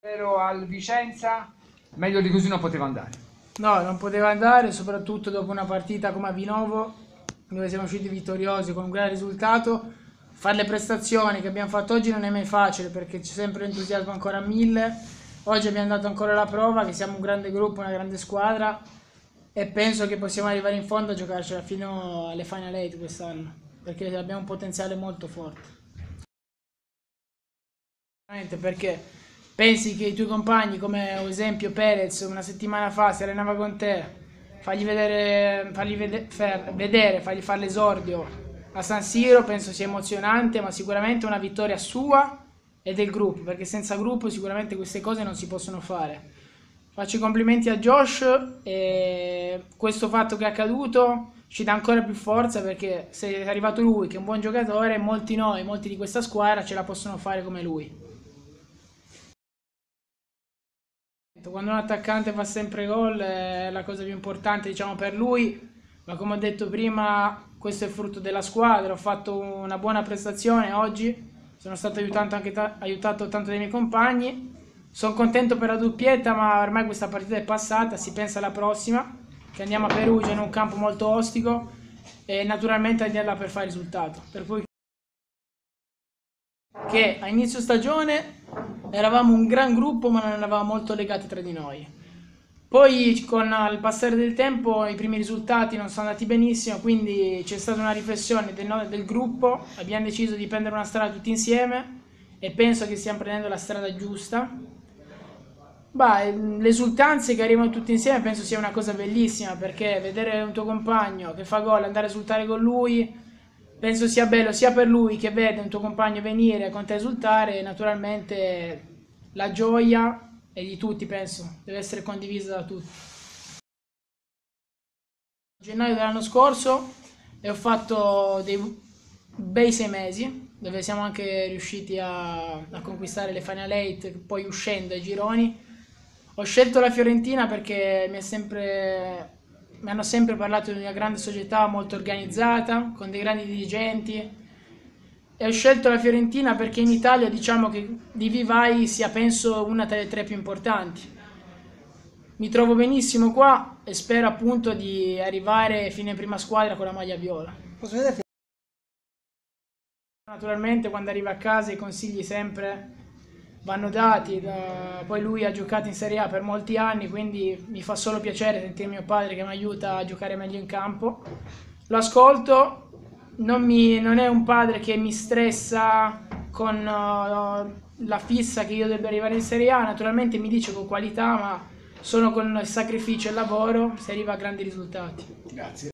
Vero al Vicenza, meglio di così non poteva andare. No, non poteva andare, soprattutto dopo una partita come a Vinovo, dove siamo usciti vittoriosi con un gran risultato. Fare le prestazioni che abbiamo fatto oggi non è mai facile perché c'è sempre l'entusiasmo ancora a mille. Oggi abbiamo dato ancora la prova che siamo un grande gruppo, una grande squadra e penso che possiamo arrivare in fondo a giocarcela fino alle Final 8 quest'anno perché abbiamo un potenziale molto forte. Perché pensi che i tuoi compagni, come ad esempio Perez, una settimana fa si allenava con te, fargli vedere, fargli vede, fer, vedere fargli fare l'esordio a San Siro, penso sia emozionante, ma sicuramente una vittoria sua e del gruppo, perché senza gruppo sicuramente queste cose non si possono fare. Faccio i complimenti a Josh e questo fatto che è accaduto ci dà ancora più forza perché se è arrivato lui che è un buon giocatore, molti noi, molti di questa squadra ce la possono fare come lui. Quando un attaccante fa sempre gol è la cosa più importante diciamo, per lui, ma come ho detto prima questo è frutto della squadra, ho fatto una buona prestazione oggi, sono stato aiutato, ta aiutato tanto dai miei compagni, sono contento per la doppietta ma ormai questa partita è passata, si pensa alla prossima, che andiamo a Perugia in un campo molto ostico e naturalmente andiamo per fare risultato. Per cui che a inizio stagione eravamo un gran gruppo ma non eravamo molto legati tra di noi. Poi con il passare del tempo i primi risultati non sono andati benissimo, quindi c'è stata una riflessione del, del gruppo, abbiamo deciso di prendere una strada tutti insieme e penso che stiamo prendendo la strada giusta. Bah, le esultanze che arrivano tutti insieme penso sia una cosa bellissima perché vedere un tuo compagno che fa gol, andare a esultare con lui, penso sia bello sia per lui che vede un tuo compagno venire con te esultare naturalmente la gioia è di tutti penso, deve essere condivisa da tutti. Gennaio dell'anno scorso e ho fatto dei bei sei mesi dove siamo anche riusciti a, a conquistare le Final 8 poi uscendo ai gironi. Ho scelto la Fiorentina perché mi è sempre mi hanno sempre parlato di una grande società molto organizzata, con dei grandi dirigenti. E ho scelto la Fiorentina perché in Italia diciamo che di Vivai sia penso una tra le tre più importanti. Mi trovo benissimo qua e spero appunto di arrivare fino in prima squadra con la maglia viola. Naturalmente quando arrivo a casa i consigli sempre vanno dati, da... poi lui ha giocato in Serie A per molti anni, quindi mi fa solo piacere sentire mio padre che mi aiuta a giocare meglio in campo. Lo ascolto, non, mi... non è un padre che mi stressa con uh, la fissa che io debba arrivare in Serie A, naturalmente mi dice con qualità, ma solo con il sacrificio e il lavoro si arriva a grandi risultati. Grazie.